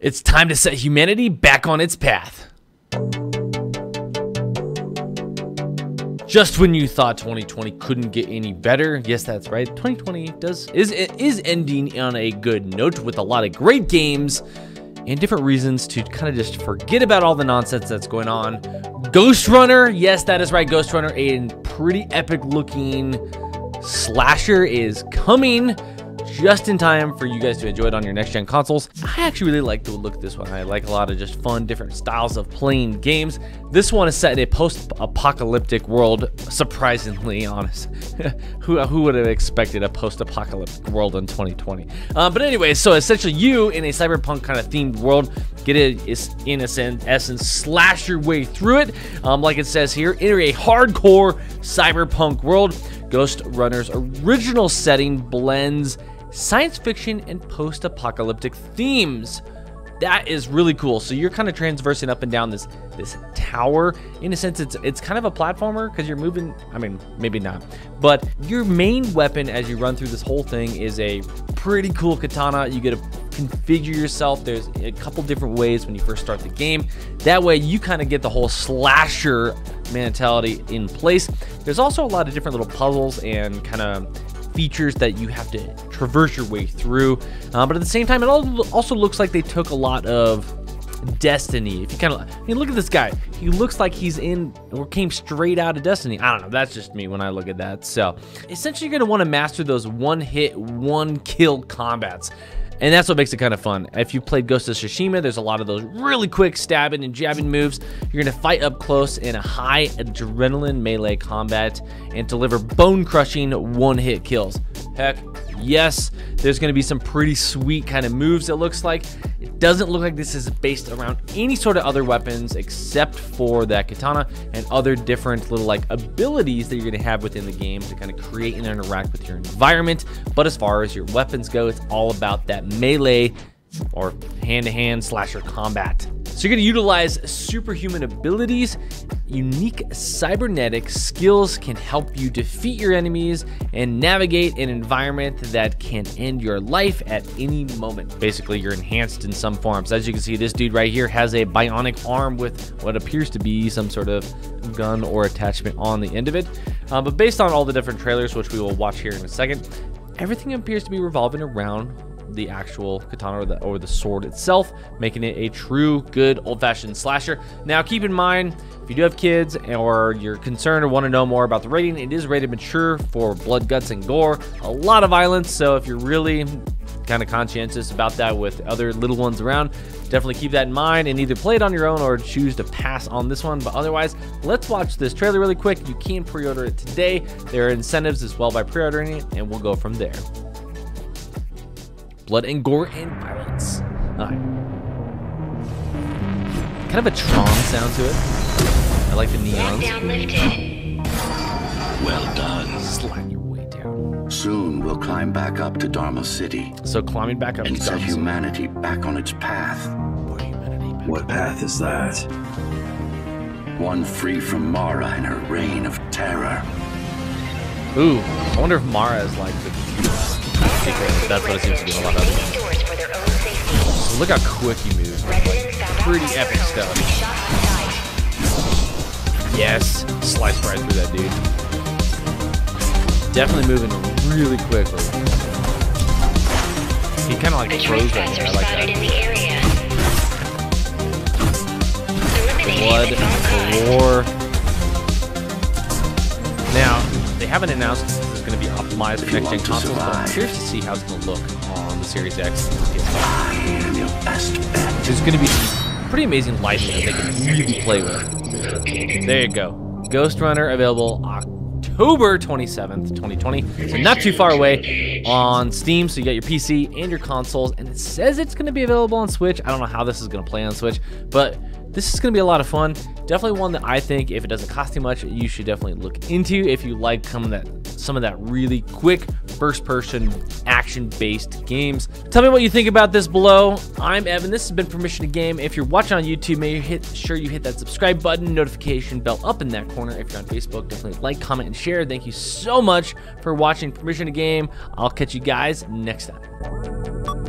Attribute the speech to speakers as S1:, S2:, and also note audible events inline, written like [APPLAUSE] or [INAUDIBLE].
S1: It's time to set humanity back on its path. Just when you thought 2020 couldn't get any better, yes, that's right. 2020 does is is ending on a good note with a lot of great games and different reasons to kind of just forget about all the nonsense that's going on. Ghostrunner, yes, that is right. Ghostrunner, a pretty epic looking slasher is coming just in time for you guys to enjoy it on your next gen consoles. I actually really like the look of this one. I like a lot of just fun, different styles of playing games. This one is set in a post-apocalyptic world, surprisingly honest. [LAUGHS] who, who would have expected a post-apocalyptic world in 2020? Uh, but anyway, so essentially you in a cyberpunk kind of themed world, get it in a sense, essence, slash your way through it. Um, like it says here, enter a hardcore cyberpunk world. Ghostrunner's original setting blends science fiction and post-apocalyptic themes. That is really cool. So you're kind of transversing up and down this this tower. In a sense, it's it's kind of a platformer because you're moving. I mean, maybe not, but your main weapon as you run through this whole thing is a pretty cool katana. You get to configure yourself. There's a couple different ways when you first start the game. That way, you kind of get the whole slasher mentality in place. There's also a lot of different little puzzles and kind of features that you have to traverse your way through. Uh, but at the same time, it also looks like they took a lot of Destiny. If you kind of, I mean, look at this guy. He looks like he's in or came straight out of Destiny. I don't know. That's just me when I look at that. So, essentially, you're going to want to master those one hit, one kill combats. And that's what makes it kind of fun. If you played Ghost of Tsushima, there's a lot of those really quick stabbing and jabbing moves. You're going to fight up close in a high adrenaline melee combat and deliver bone crushing one hit kills. Heck, yes, there's going to be some pretty sweet kind of moves, it looks like. It doesn't look like this is based around any sort of other weapons except for that katana and other different little like abilities that you're going to have within the game to kind of create and interact with your environment. But as far as your weapons go, it's all about that melee or hand-to-hand -hand slasher combat. So you're to utilize superhuman abilities. Unique cybernetic skills can help you defeat your enemies and navigate an environment that can end your life at any moment. Basically, you're enhanced in some forms. As you can see, this dude right here has a bionic arm with what appears to be some sort of gun or attachment on the end of it. Uh, but based on all the different trailers, which we will watch here in a second, everything appears to be revolving around the actual katana or the, or the sword itself, making it a true, good, old-fashioned slasher. Now, keep in mind, if you do have kids or you're concerned or want to know more about the rating, it is rated mature for blood, guts, and gore. A lot of violence, so if you're really kind of conscientious about that with other little ones around, definitely keep that in mind and either play it on your own or choose to pass on this one. But otherwise, let's watch this trailer really quick. You can pre-order it today. There are incentives as well by pre-ordering it, and we'll go from there blood and gore and violence. Alright. Kind of a Tron sound to it. I like the neons.
S2: Well done.
S1: Slide your way down.
S2: Soon we'll climb back up to Dharma City.
S1: So climbing back up
S2: and set humanity back on its path.
S3: What path is that?
S2: One free from Mara and her reign of terror.
S1: Ooh, I wonder if Mara is like the because that's what it seems to be a lot of. So look how quick he moves. Pretty epic stuff. Yes, slice right through that dude. Definitely moving really quickly. He kind of like throws right there. I like that. Blood, galore. Now, they haven't announced going to be optimized for next gen consoles, but I'm curious to see how it's going to look on the Series X and PS5. There's going to be some pretty amazing lighting that they can really play with. There you go. Ghostrunner available October 27th, 2020. So not too far away on Steam. So you got your PC and your consoles. And it says it's going to be available on Switch. I don't know how this is going to play on Switch, but this is going to be a lot of fun. Definitely one that I think, if it doesn't cost too much, you should definitely look into if you like some of that, some of that really quick first-person action-based games. Tell me what you think about this below. I'm Evan. This has been Permission to Game. If you're watching on YouTube, make hit sure you hit that subscribe button, notification bell up in that corner. If you're on Facebook, definitely like, comment, and share. Thank you so much for watching Permission to Game. I'll catch you guys next time.